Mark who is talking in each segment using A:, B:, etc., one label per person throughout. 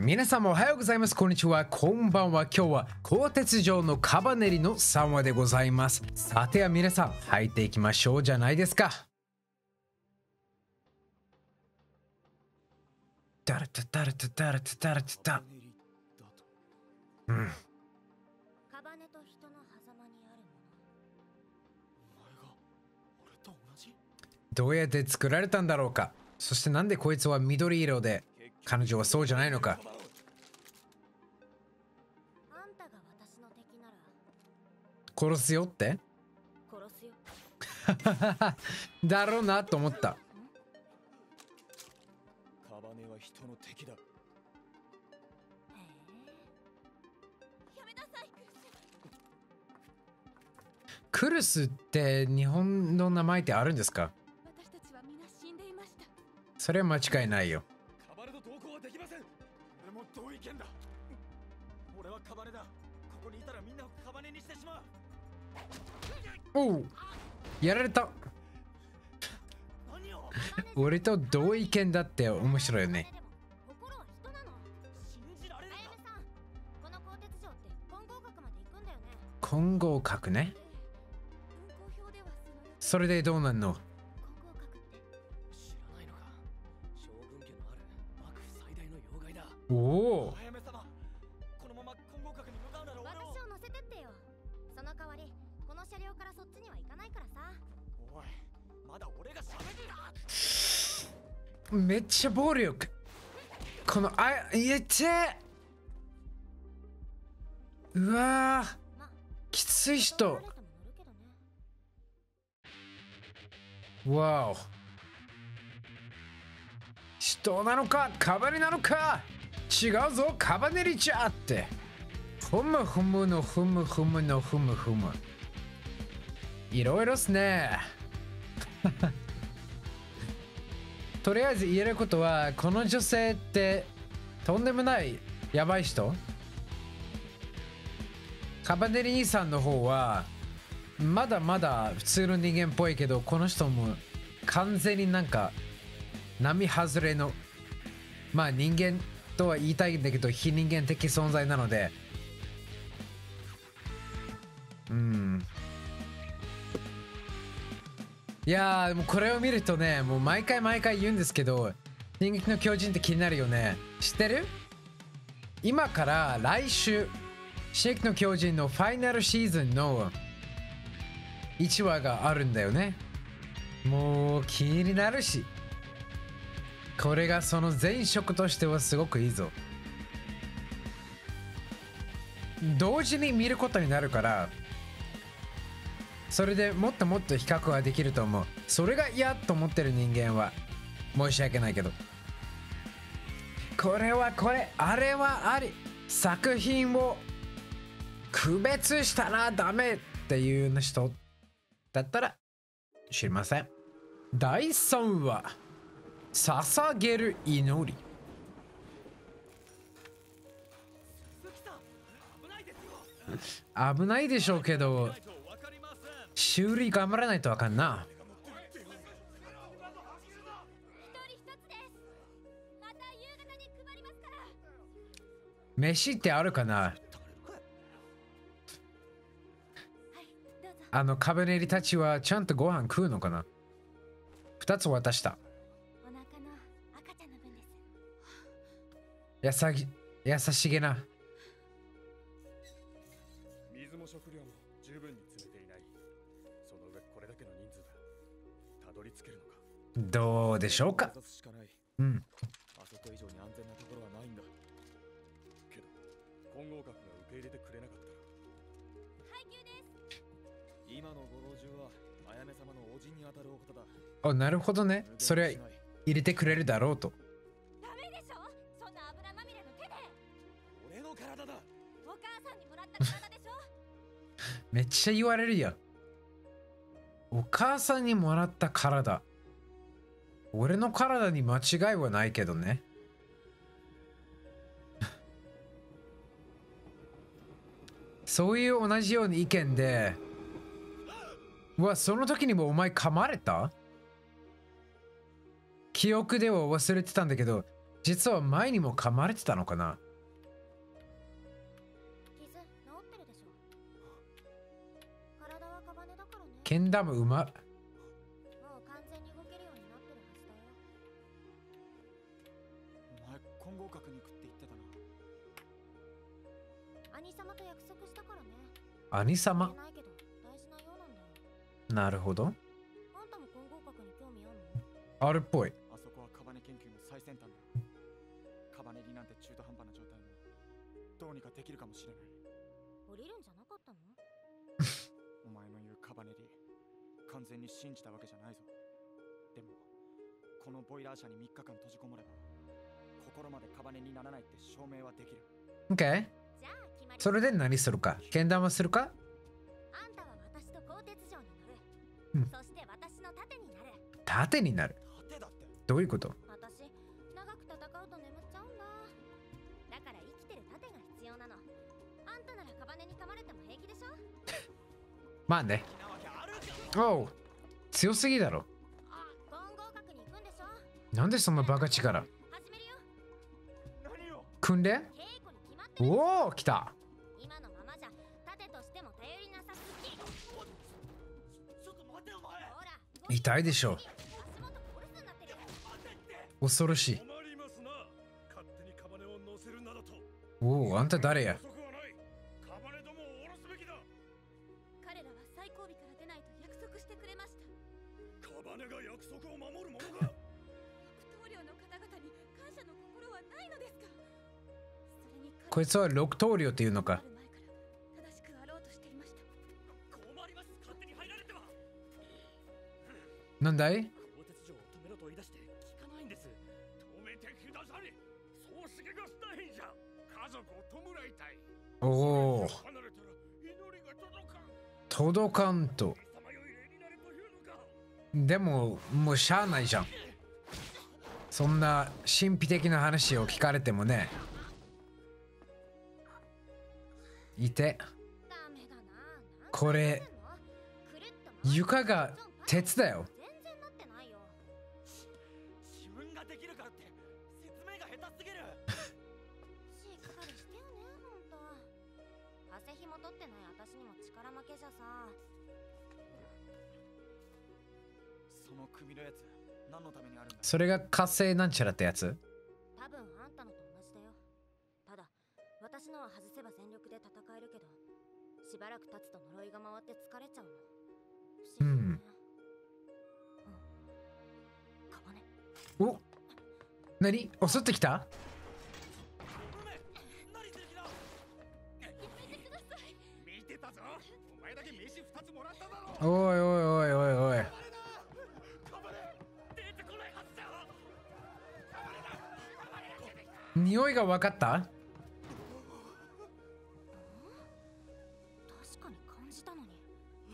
A: 皆さんもおはようございます。こんにちは。こんばんは。今日は鋼鉄城のカバネリの3話でございます。さては皆さん、入っていきましょうじゃないですか。ダラタダラタダラタダラタダ。うん。
B: カバネと人の狭間にあるもの
C: お前が俺と同じ？
A: どうやって作られたんだろうか。そしてなんでこいつは緑色で、彼女はそうじゃないのか。
B: あんたが私の敵なら
A: 殺すよって？
B: 殺すよ
A: だろうなと思った。
C: カバネは人の敵だ
B: やめなさい
A: クルスって日本の名前ってあるんですか？
B: 私たちは皆死んでいました
A: それは間違いないよ。
C: はカバネだ。ここにいたらみんなをカバネにしてしまう。
A: おうやられた。
C: 何を？
A: 俺と同意見だって面白いよね。
B: 心は人なの？
C: 信じられる？か
B: あやめさんこの鋼鉄城って混合閣まで行くんだよね。そ
A: れでどうなんの？
B: 混合代わりこの車両からそっちには行かないからさ。
C: おいまだ俺が喋るな
A: めっちゃ暴力。このあいえてうわきつい人。わお。人なのかカバネなのか。違うぞカバネリちゃってふむふむのふむふむのふむふむ。いろいろっすね。とりあえず言えることはこの女性ってとんでもないやばい人。カバネリ兄さんの方はまだまだ普通の人間っぽいけどこの人も完全になんか並外れのまあ人間とは言いたいんだけど非人間的存在なのでうん。いやーでもこれを見るとねもう毎回毎回言うんですけど「進撃の巨人」って気になるよね。知ってる？今から来週「進撃の巨人」のファイナルシーズンの1話があるんだよね。もう気になるし。これがその前職としてはすごくいいぞ。同時に見ることになるからそれでもっともっと比較はできると思う。それが嫌と思ってる人間は申し訳ないけど。これはこれあれはあり。作品を区別したらダメっていう人だったら知りません。第3話。捧げる祈り。
C: 危ないで
A: しょうけど修理頑張らないとあかんな。飯ってあるかな？あのカブネリたちはちゃんとご飯食うのかな？2つ渡した。優しげな
C: ど
A: うでしょうか？うん。
C: あそこ以上に安全なところはないんだけど混合閣が受け入れてくれなかったら
B: 配給です
C: 今のご老中はあやめ様の叔父にあたるお方だ
A: あなるほどね。それは入れてくれるだろうと。
B: ダメでしょそんな油まみれの手で
C: 俺の体だ
B: お母さんにもらった体でしょ
A: めっちゃ言われるやん。お母さんにもらった体俺の体に間違いはないけどね。そういう同じように意見でうわその時にもお前噛まれた？記憶では忘れてたんだけど実は前にも噛まれてたのかな？
B: 傷治ってるでしょ。体はカバネだからね。
A: けん玉うま
B: も
C: 合閣に行くって言ってたな。
B: 兄様と約束したからね。
A: 兄様？
B: ないけど大事なようなんだよ。
A: なるほど。
B: あんたも混合閣に興味あんの？
A: あるっぽい。
C: あそこはカバネ研究の最先端だ。カバネリなんて中途半端な状態も。どうにかできるかもしれない。
B: 降りるんじゃなかったの？
C: お前の言うカバネリ完全に信じたわけじゃないぞ。でもこのボイラー車に3日間閉じこもれば心までカバネにならないって証明はできる。
A: OK
B: じゃあ決まり。
A: それで何するか？けん玉するか？
B: あんたは私と鋼鉄城に乗る、
A: うん。
B: そして私の盾になる。
A: 盾になる？
C: 盾だって。
A: どういうこと？
B: 私長く戦うと眠っちゃうんだ。だから生きてる盾が必要なの。あんたならカバネに噛まれても平気でしょ？
A: まあね。おう。強すぎだろ。
B: 混合閣に行くんでしょ？
A: なんでそんなバカ力？訓練おお来た。
B: 今のままじゃ盾としても頼りなさすぎ
C: ちょっと待てお前
A: 痛いでしょ
B: 足元コルスになってる
C: 待てって
A: 恐ろしい。おおあんた誰や。
B: 彼らは最後尾から出ないと約束してくれました。
D: カバネが約束を守る
A: こいつは六頭領っていうのか。
B: 前から正しくあろうとしていました
C: 困ります勝手に入られては
A: なんだい？おお。
D: 届かん
A: と。でももうしゃあないじゃん。そんな神秘的な話を聞かれてもね。いて。これ
B: くるっと回って
A: 床が鉄だよ。
B: 全然なってないよ
C: 自分ができるからって説明が下手すぎる。
B: しっかりしてよねほんと。汗ひも取ってない私にも力負けじゃさ。
C: その組のやつ何のためにあるんだ？
A: それが火星なんちゃらってやつ？
B: 私のは外せば全力で戦えるけどしばらく経つと呪いが回って疲れちゃうの。不思議よね。うん。
A: お何？襲ってきた？
C: 梅何する気だ？
D: 見てたぞ。お前だけ飯二つもらっただろ。
A: おいおいおいおいおい。
C: カバネ出てこないはずだよ。
A: 匂いが分かった？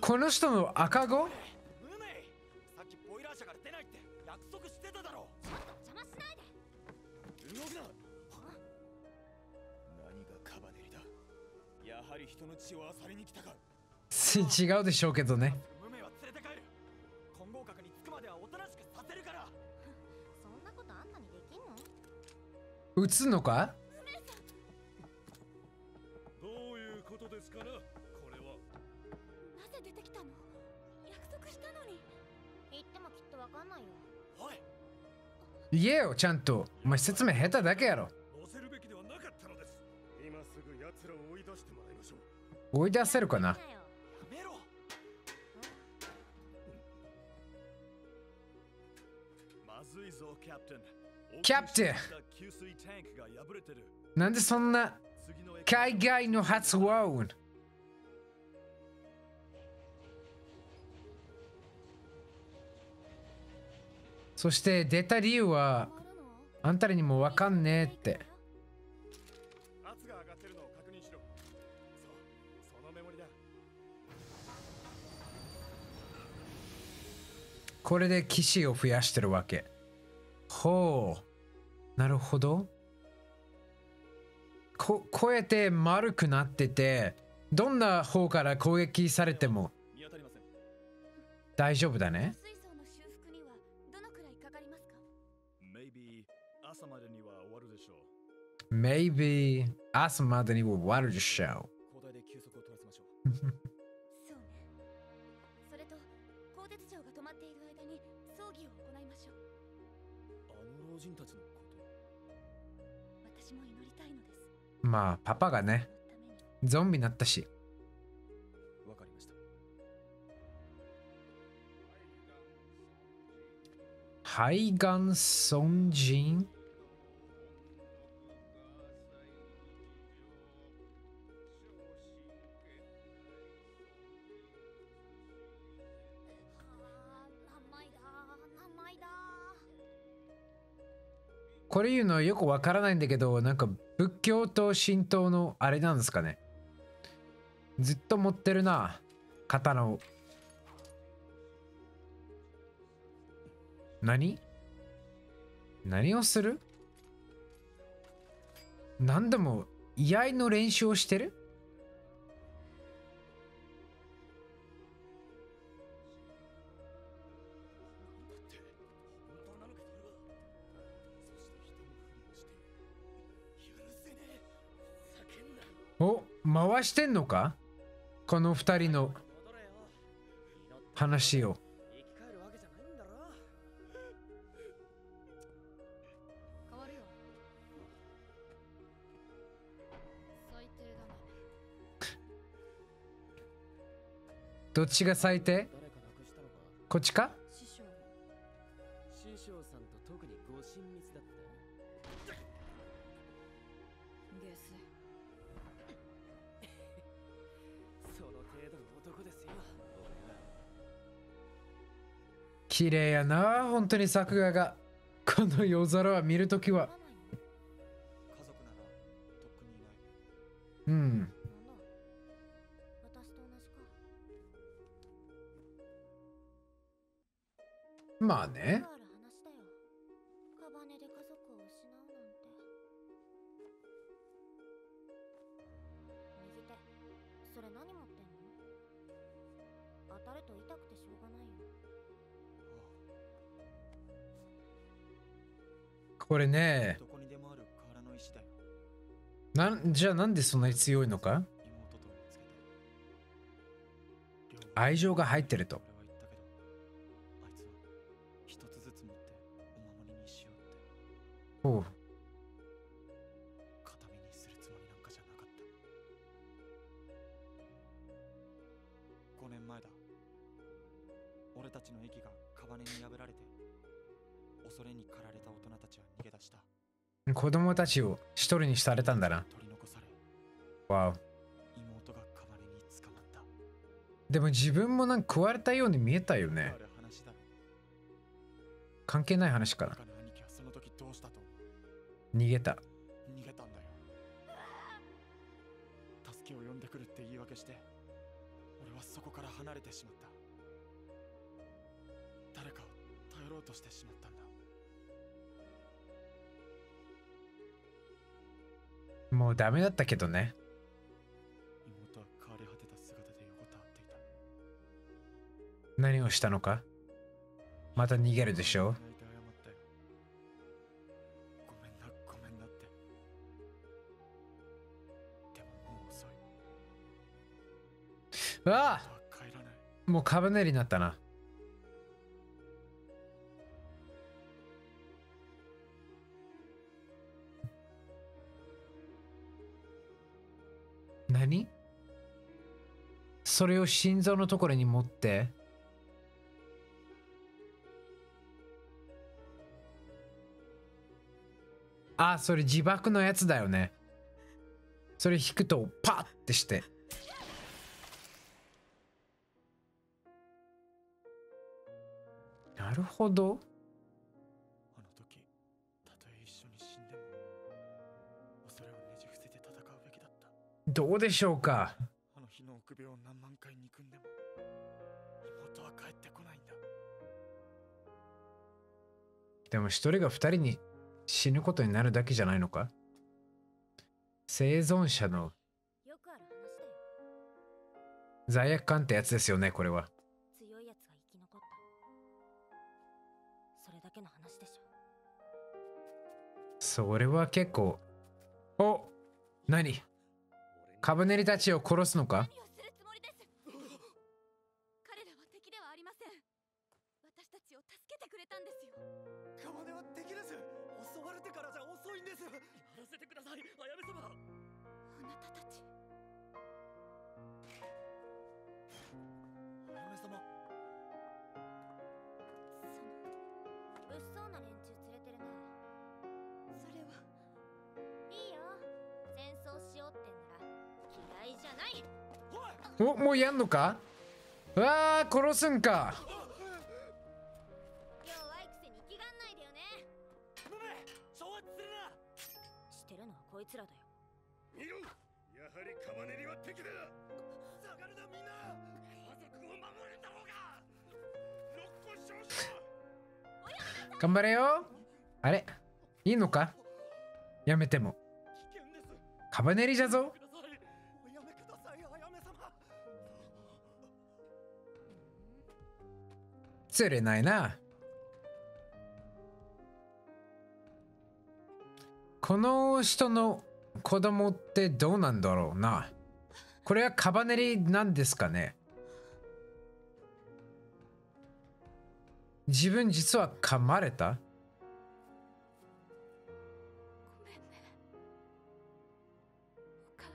A: この人の赤子？
C: 梅さっきボイラー車から出ないって約束してただろ
B: ちょっと邪魔しないで
C: 動くな何がカバネリだやはり人の血を漁りに来たか
A: 違うでしょうけどね。
C: 梅は連れて帰る混合閣に着くまではおとなしくさせるから
B: そんなことあんたにできんの？
A: 撃つのか？言えよちゃんと。お前説明下手だけやろ。
D: 乗せるべきではなかったのです。今すぐ奴らを追い出してもらいましょう。
A: 追い出せるかな？
B: だよ
C: やめろ。
D: まずいぞキャプテン。
A: キャプテン。
D: 給水タンクが破れてる。
A: なんでそんな海外の発音そして出た理由はあんたらにもわかんねえって。
D: 圧が上がってるのを確認しろ。そうそのメモリだ。
A: これで騎士を増やしてるわけ。ほうなるほど。ここうやって丸くなっててどんな方から攻撃されても大丈夫だね
B: 葬儀を行いましょう
C: あの老人たちのこと
B: 私も祈りたいのです
A: う。まあ、パパがね、ゾンビになったし。
C: わかりました
A: 海岸尊人？れ言うのよくわからないんだけど、なんか仏教と神道のあれなんですかね。ずっと持ってるな、刀を。何？何をする？何でも居合の練習をしてる？回してんのか？この二人の話を。どっちが最低？こっちか？綺麗やな本当に作画が。この夜空は見るときは。うん。まあね。これね。なんじゃあなんでそんなに強いのか？愛情が入ってると。
C: たち
A: を一人にされたんだな。
C: 取り残され
A: わお
C: 妹がカバネに捕まった
A: でも自分もなんか食われたように見えたよね。関係ない話かな。
C: バカな兄貴はその時どうしたと思う
A: 逃げた。
C: 逃げたんだよ助けを呼んでくるって言い訳して俺はそこから離れてしまった。誰かを頼ろうとしてしまった。
A: もうダメだったけどね。
C: 妹は変わり果てた姿で横たわっていた。
A: 何をしたのか？また逃げるでしょ
C: 泣いて謝ったよごめんなごめんなって。でももう遅い。う
A: わあ！もうカバネリになったなそれを心臓のところに持ってあそれ自爆のやつだよね。それ引くとパッてして。なるほど。
C: あの時たとえ一緒に死んでも恐れをねじ伏せて戦うべきだった。
A: どうでしょうか？
C: 臆病を何万回憎んでも妹は帰ってこないんだ。
A: でも一人が二人に死ぬことになるだけじゃないのか？生存者の罪悪感ってやつですよねこれは。
B: 強いやつが生き残った。それだけの話でしょ。
A: それは結構お何？カバネリたちを殺すのか？おもうやんのか？うわあ殺すんか。
B: 弱いくせに気がんないでよね。
C: 飲め挑発するな。
B: してるのはこいつらだよ。
D: 見ろ。やはりカバネリは敵だ。
C: 下がるなみんな
D: 家族を守るだろうが六個少々
A: 頑張れよ。あれ？いいのか？やめても。カバネリじゃぞ釣れないな。この人の子供ってどうなんだろうな。これはカバネリなんですかね。自分実は噛まれた？
B: ごめんね。お母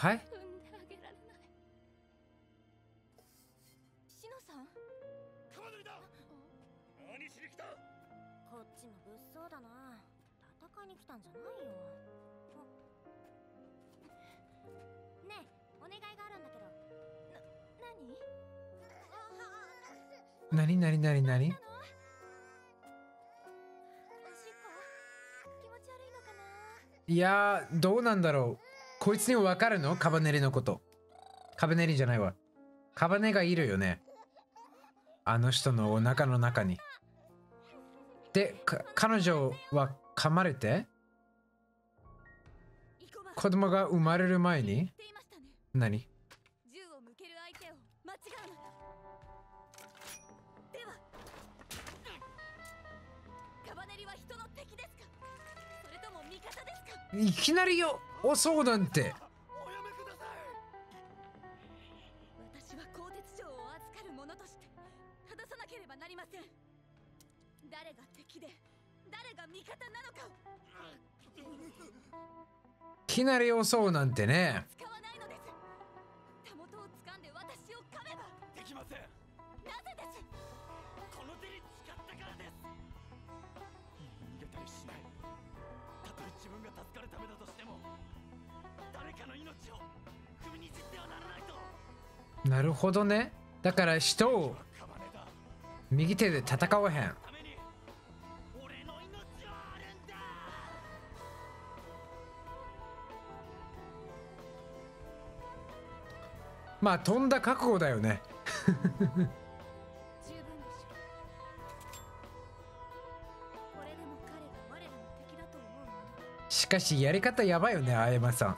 B: さん。
A: はい？
B: な
D: に
B: なにな
A: になに
B: おしっこ気持ち悪い
A: やーどうなんだろう。こいつにもわかるの？カバネリのこと。カバネリじゃないわ。カバネがいるよね。あの人のお腹の中に。でか彼女は噛まれて？子供が生まれる前に？何？いきなりよ襲うなんて。
B: 私は鋼鉄城を預かる者として正さなければなりません。誰が敵で誰が味方なのかを。
A: いきなり襲うなんてね
B: な
C: る
A: ほどね。だから人を右手で戦わへん。まあ飛んだ覚悟だよね。
B: し
A: かしやり方やばいよねあやまさん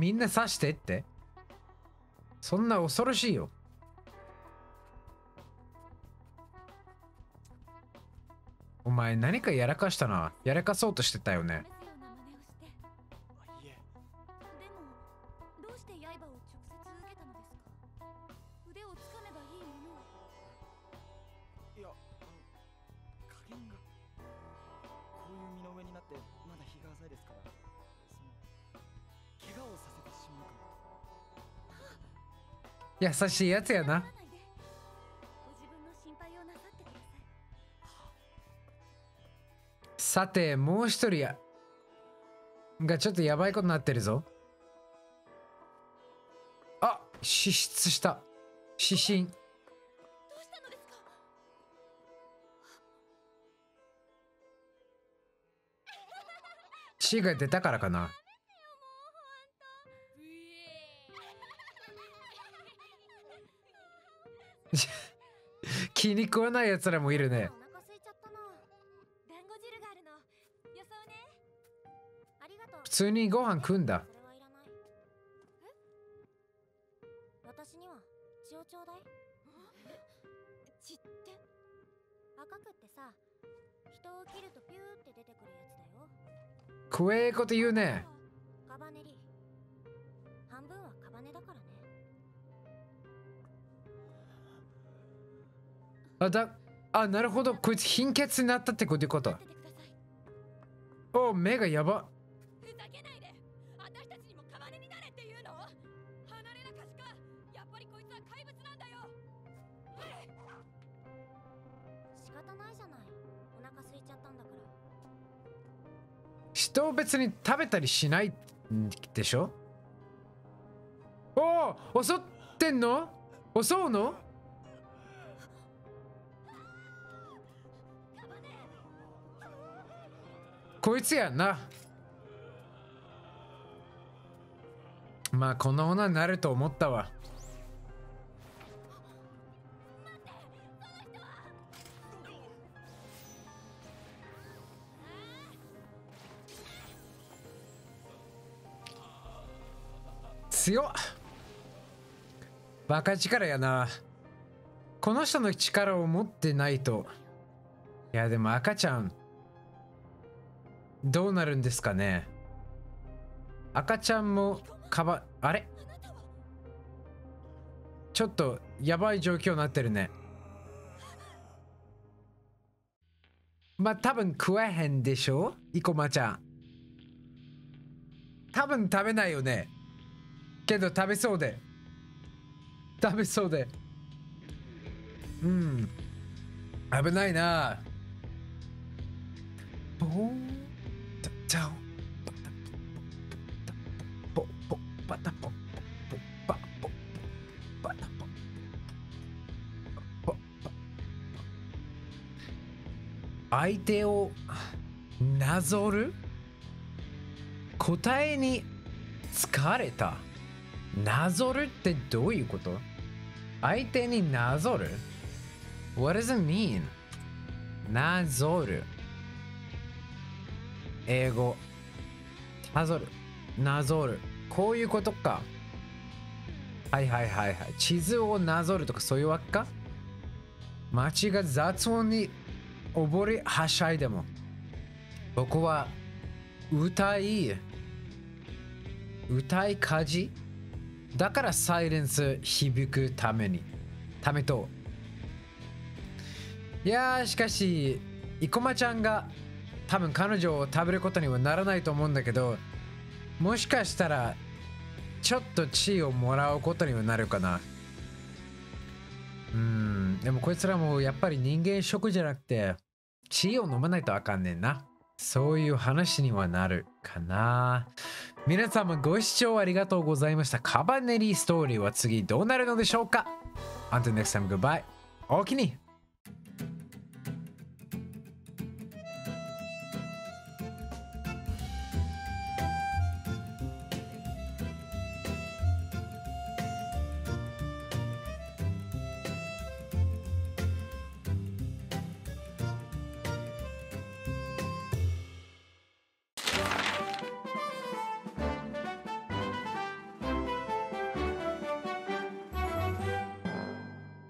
A: みんな刺してって。そんな恐ろしいよ。お前何かやらかしたな。やらかそうとしてたよね。優しいやつやな。
B: さて
A: もう一人やがちょっとやばいことになってるぞ。あ失失した。失神。
B: どうしたのですか
A: 血が出たからかな。気に食わないやつらもいるね。
B: お腹空いちゃったな。団子汁があるの。予想ね。ありがとう。
A: 普通にご飯食うんだ。
B: それはいらない。え？私には血をちょうだい。血って。赤くってさ人を切るとピューって出てくるやつだよ。
A: 怖えこと言うね。
B: カバネリ
A: あ、だ、あ、なるほど。こいつ貧血になったってこと？こと。
E: 待っててください
A: お、目がやば。
E: ふざけないで。私たちにもカバネになれっていうの？離れなかしか。やっぱりこいつは怪物なんだよ。
B: 仕方ないじゃない。お腹空いちゃったんだから。
A: 人を別に食べたりしないんでしょ？おお襲ってんの？襲うの？こいつやんな。まあこの女になると思ったわ。強っ。バカ力やな。この人の力を持ってないと。いやでも赤ちゃん。どうなるんですかね？赤ちゃんもかばあれ？ちょっとやばい状況になってるね。まあ多分食えへんでしょ？生駒ちゃん。多分食べないよね。けど食べそうで。食べそうで。うん。危ないな。ポーンタチャオポポパタポポパポパタポポパ相手をなぞる？答えに疲れた？なぞるってどういうこと？相手になぞる？What does it mean? なぞる。英語。なぞるなぞる。こういうことか。はいはいはいはい。地図をなぞるとかそういうわけか。街が雑音に溺れはしゃいでも。僕は歌い歌い家事だからサイレンス響くために。ためと。いやーしかし生駒ちゃんが多分彼女を食べることにはならないと思うんだけどもしかしたらちょっと地位をもらうことにはなるかな。うんでもこいつらもやっぱり人間食じゃなくて血を飲まないとあかんねんな。そういう話にはなるかな。皆様ご視聴ありがとうございました。カバネリーストーリーは次どうなるのでしょうか。Until next time goodbye おおきに。